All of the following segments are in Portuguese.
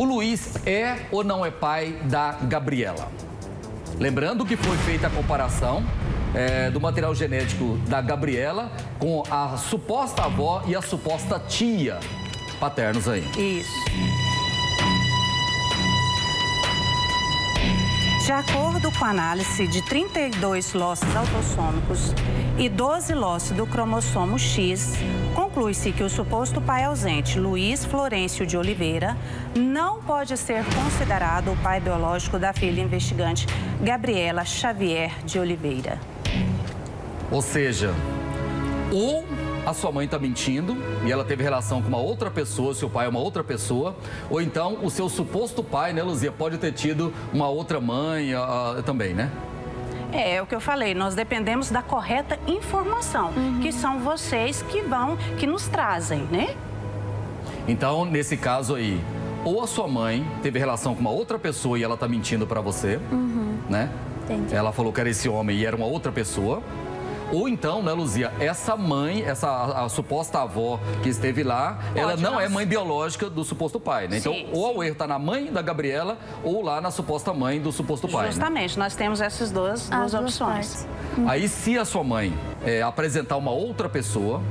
O Luiz é ou não é pai da Gabriela? Lembrando que foi feita a comparação é, do material genético da Gabriela com a suposta avó e a suposta tia paternos aí. Isso. De acordo com a análise de 32 losses autossômicos e 12 losses do cromossomo X, conclui-se que o suposto pai ausente, Luiz Florencio de Oliveira, não pode ser considerado o pai biológico da filha investigante Gabriela Xavier de Oliveira. Ou seja, ou a sua mãe está mentindo e ela teve relação com uma outra pessoa, seu pai é uma outra pessoa, ou então o seu suposto pai, né, Luzia, pode ter tido uma outra mãe uh, também, né? É, é o que eu falei, nós dependemos da correta informação, uhum. que são vocês que vão, que nos trazem, né? Então, nesse caso aí, ou a sua mãe teve relação com uma outra pessoa e ela está mentindo para você, uhum. né? Entendi. Ela falou que era esse homem e era uma outra pessoa. Ou então, né, Luzia, essa mãe, essa a, a suposta avó que esteve lá, Pode ela não, é mãe biológica do suposto pai, né? Então, sim, ou sim. o erro está na mãe da Gabriela ou lá na suposta mãe do suposto pai. Né? Justamente, né? nós temos essas duas, duas opções. Aí, se a sua mãe é, apresentar uma outra pessoa,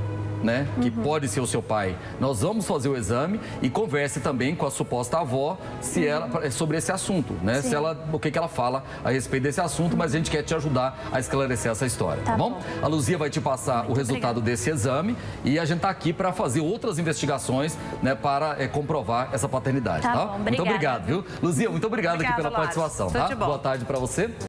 né, que uhum. pode ser o seu pai, nós vamos fazer o exame e converse também com a suposta avó se uhum. ela, sobre esse assunto, né? Se ela, o que, que ela fala a respeito desse assunto, mas a gente quer te ajudar a esclarecer essa história, tá, tá bom? bom? A Luzia vai te passar Muito o resultado obrigada. desse exame e a gente está aqui para fazer outras investigações, né, para é, comprovar essa paternidade, tá? tá? Bom, muito obrigado, viu? Luzia, muito obrigado Obrigada, aqui pela Lázaro. participação, Tudo tá? Boa tarde para você.